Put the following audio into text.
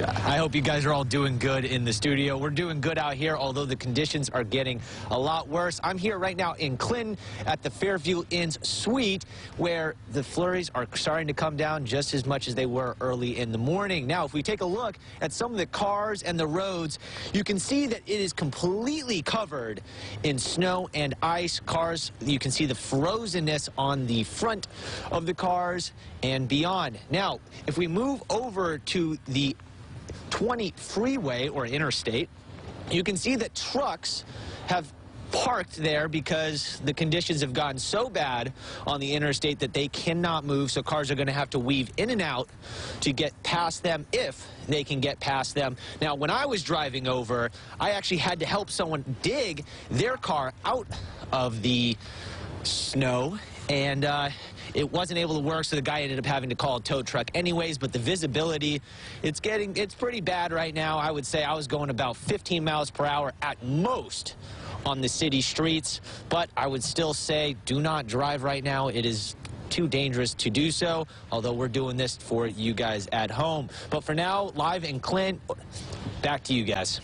I hope you guys are all doing good in the studio. We're doing good out here, although the conditions are getting a lot worse. I'm here right now in Clinton at the Fairview Inns Suite, where the flurries are starting to come down just as much as they were early in the morning. Now, if we take a look at some of the cars and the roads, you can see that it is completely covered in snow and ice. Cars, you can see the frozenness on the front of the cars and beyond. Now, if we move over to the 20 freeway or interstate, you can see that trucks have parked there because the conditions have gotten so bad on the interstate that they cannot move. So cars are going to have to weave in and out to get past them if they can get past them. Now, when I was driving over, I actually had to help someone dig their car out of the snow and uh, it wasn't able to work, so the guy ended up having to call a tow truck anyways, but the visibility, it's getting, it's pretty bad right now. I would say I was going about 15 miles per hour at most on the city streets, but I would still say do not drive right now. It is too dangerous to do so, although we're doing this for you guys at home. But for now, live in Clint, back to you guys.